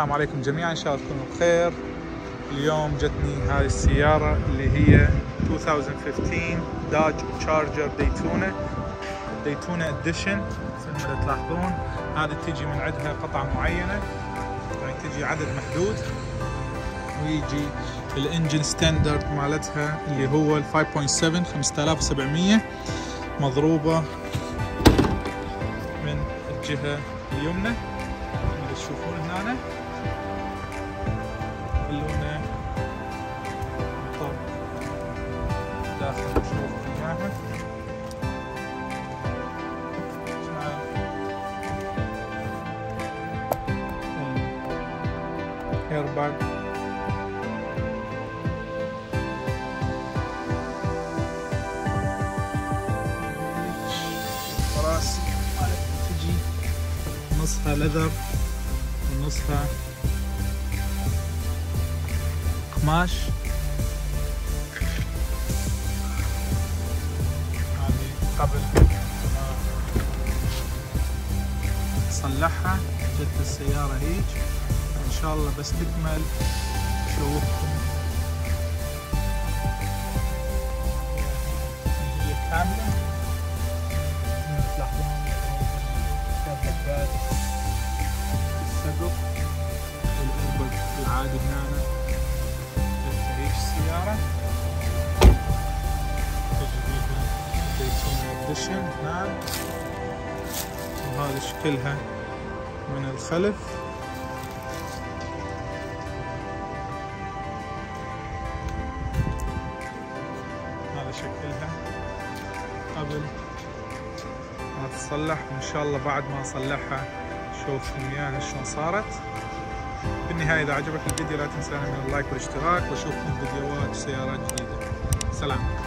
السلام عليكم جميعا إن شاء الله تكونوا بخير. اليوم جتني هاي السيارة اللي هي 2015 Dodge Charger Daytona Daytona edition مثل ما تلاحظون. هذه تجي من عندها قطعة معينة يعني تجي عدد محدود. ويجي ال engine standard مالتها اللي هو ال 5.7 5700 مضروبة من الجهة اليمنى. اللي تشوفون هنا. خلونا نطب داخل نشوف اياها ايرباج راسي تجي نصها لذر ونصها قماش هذه قبل. ما نصلحها جت السيارة هيج. إن شاء الله بس تكمل نشوفكم العادي هنا هيك السيارة هنا وهذا شكلها من الخلف. هذا شكلها. قبل ما تصلح وإن شاء الله بعد ما أصلحها نشوفكم إياها شلون صارت. بالنهاية إذا عجبك الفيديو لا تنسانا من اللايك والاشتراك وأشوفكم فيديوهات سيارات جديدة. سلام.